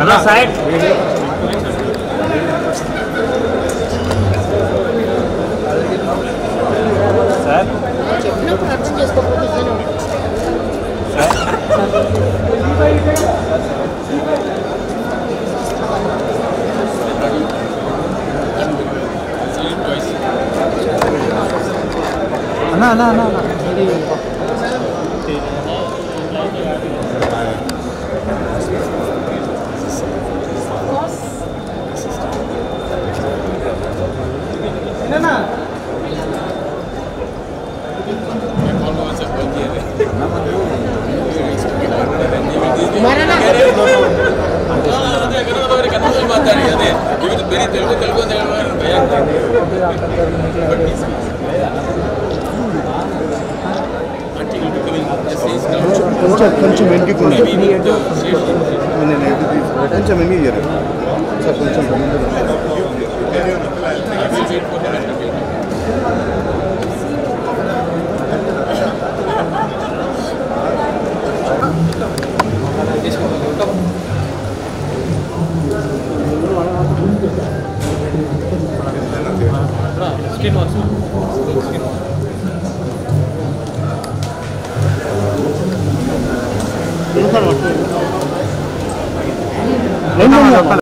అన్న side sir చెప్పినప్పుడు అర్థం చేసుకోకపోతే ఇట్లనే ఉంటుంది. అన్న అన్న అన్న Gracias. మరణ కొంచెం కొంచెం వెనక్కి కొంచెం నేను ఎటు తీసుకు- కొంచెం వెనక్కి ఇయ్యరు సార్ కొంచెం 全部見たから。